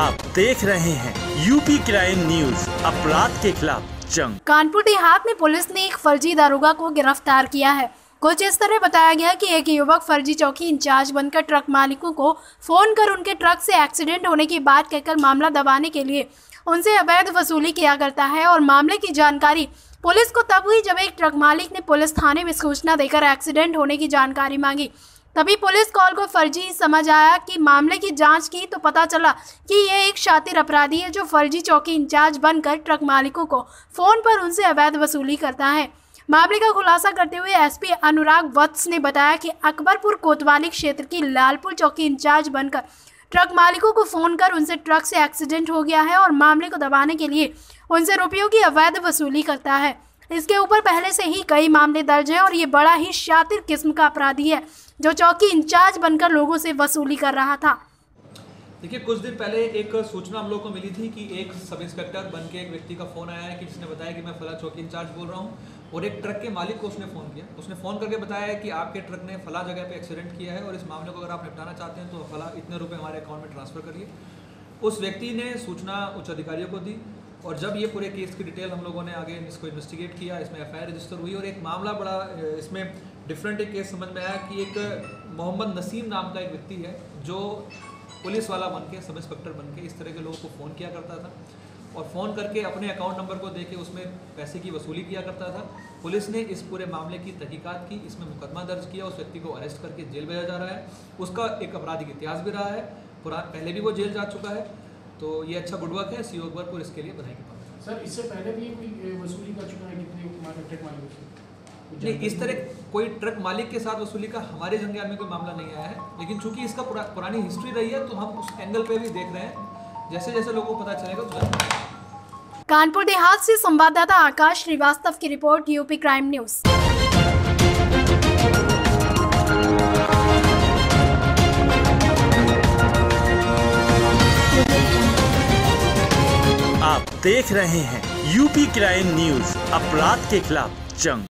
देख रहे हैं यूपी क्राइम न्यूज़ अपराध के खिलाफ जंग। कानपुर देहात में पुलिस ने एक फर्जी दारोगा को गिरफ़्तार किया है। कुछ इस तरह बताया गया कि एक युवक फर्जी चौकी इंचार्ज बनकर ट्रक मालिकों को फ़ोन कर उनके ट्रक से एक्सीडेंट होने की बात कहकर मामला दबाने के लिए उनसे अवैध वसूली किया करता है और मामले की जानकारी पुलिस को तब हुई जब एक ट्रक मालिक ने पुलिस थाने में सूचना देकर एक्सीडेंट होने की जानकारी मांगी। तभी पुलिस कॉल को फर्जी समझ आया कि मामले की जाँच की तो पता चला कि ये एक शातिर अपराधी है जो फर्जी चौकी इंचार्ज बनकर ट्रक मालिकों को फ़ोन पर उनसे अवैध वसूली करता है। मामले का खुलासा करते हुए एसपी अनुराग वत्स ने बताया कि अकबरपुर कोतवाली क्षेत्र की लालपुर चौकी इंचार्ज बनकर ट्रक मालिकों को फ़ोन कर उनसे ट्रक से एक्सीडेंट हो गया है और मामले को दबाने के लिए उनसे रुपयों की अवैध वसूली करता है। इसके ऊपर पहले से ही कई मामले दर्ज हैं और ये बड़ा ही शातिर किस्म का अपराधी है, जो चौकी इंचार्ज बनकर लोगों से वसूली कर रहा था। देखिए, कुछ दिन पहले एक सूचना हम लोग को मिली थी कि एक सब इंस्पेक्टर बन के एक व्यक्ति का फ़ोन आया है कि जिसने बताया कि मैं फला चौकी इंचार्ज बोल रहा हूँ और एक ट्रक के मालिक को उसने फ़ोन किया। उसने फ़ोन करके बताया कि आपके ट्रक ने फला जगह पे एक्सीडेंट किया है और इस मामले को अगर आप निपटाना चाहते हैं तो फला इतने रुपये हमारे अकाउंट में ट्रांसफ़र करिए उस व्यक्ति ने सूचना उच्च अधिकारियों को दी और जब ये पूरे केस की डिटेल हम लोगों ने आगे इसको इन्वेस्टिगेट किया, इसमें एफआईआर रजिस्टर हुई और एक मामला बड़ा, इसमें डिफरेंट एक केस समझ में आया कि एक मोहम्मद नसीम नाम का एक व्यक्ति है, जो पुलिस वाला बन के, सब इंस्पेक्टर बन के इस तरह के लोगों को फ़ोन किया करता था और फ़ोन करके अपने अकाउंट नंबर को दे के उसमें पैसे की वसूली किया करता था। पुलिस ने इस पूरे मामले की तहकीकात की, इसमें मुकदमा दर्ज किया, उस व्यक्ति को अरेस्ट करके जेल भेजा जा रहा है। उसका एक आपराधिक इतिहास भी रहा है पुरान पहले भी वो जेल जा चुका है। तो ये अच्छा गुडवर्क है सी अकबरपुर इसके लिए बधाई की बात। सर इससे पहले भी कोई वसूली कर चुका है कितने ट्रक मालिकों से? नहीं इस तरह कोई ट्रक मालिक के साथ वसूली का हमारे जंगल में कोई मामला नहीं आया है लेकिन चूँकि इसका पुरा, पुरानी हिस्ट्री रही है तो हम उस एंगल पे भी देख रहे हैं। जैसे जैसे लोगों को पता चलेगा तो कानपुर देहात से संवाददाता आकाश श्रीवास्तव की रिपोर्ट यूपी क्राइम न्यूज़ देख रहे हैं यूपी क्राइम न्यूज़ अपराध के खिलाफ जंग।